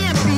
can't